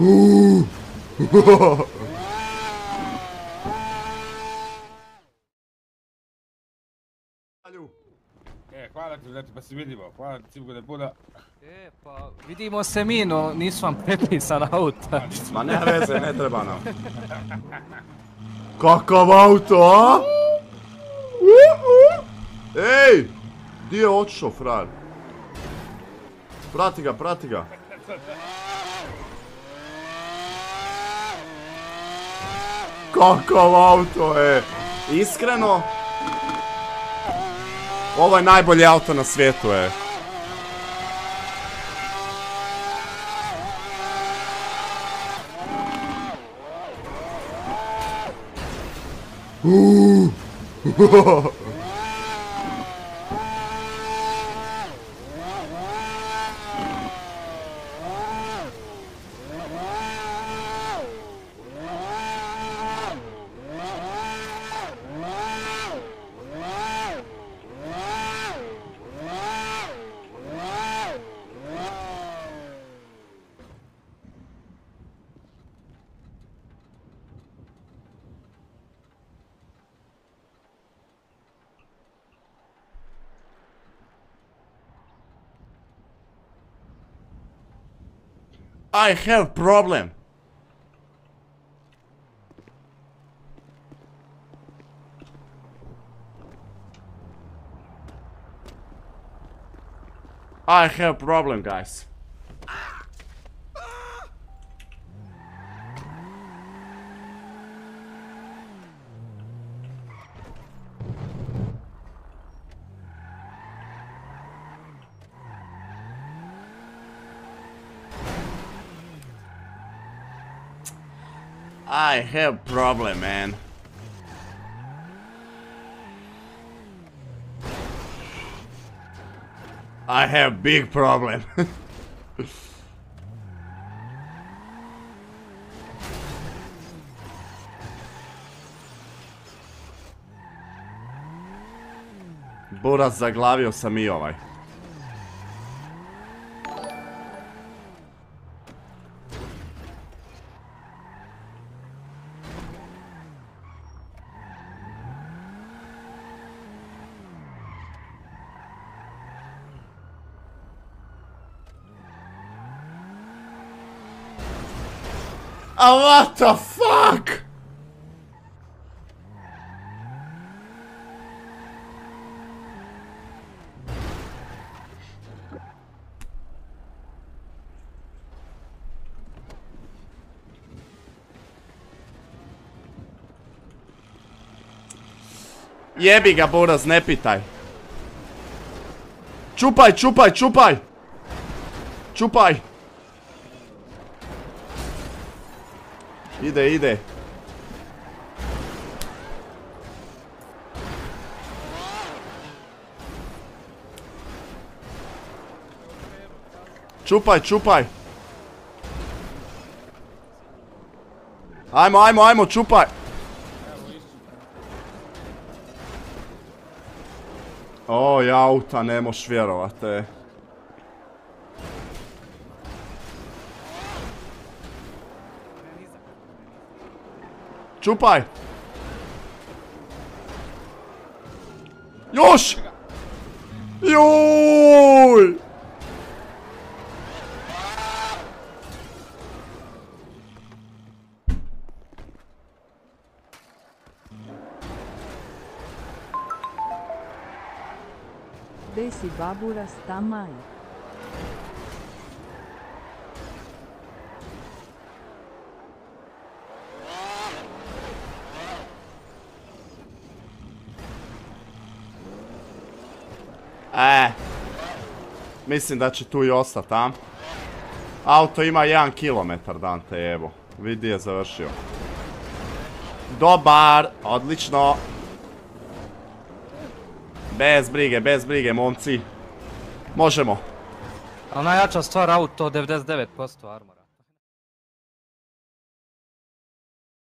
E, hvala ti, znači, pa si vidimo. Hvala ti, Cimgode, puno. E, pa vidimo se mi, no nisu vam prepisan auta. Ma ne veze, ne treba nam. Kakav auto, a? Ej! Di je otišao, frajer? Prati ga, prati ga. Kakav auto je! Iskreno, ovo je najbolji auto na svijetu je. I have problem. I have problem, guys. I have problem, man. I have big problem. Buras zaglavio sam i ovaj. Oh, what the fuck? Jebi ga, Boras, ne pitaj. Čupaj, čupaj, čupaj! Čupaj! Ide, ide. Čupaj, čupaj. Ajmo, ajmo, ajmo, čupaj. Oj, auta, ne moš vjerovati. Čupaj! Još! Joj! Desi babura sta E. Mislim da će tu i ostati, a? Auto ima 1 km, Dante, evo. Vidi je završio. Dobar, odlično. Bez brige, bez brige, momci. Možemo. Ali najjača stvar auto 99% armora.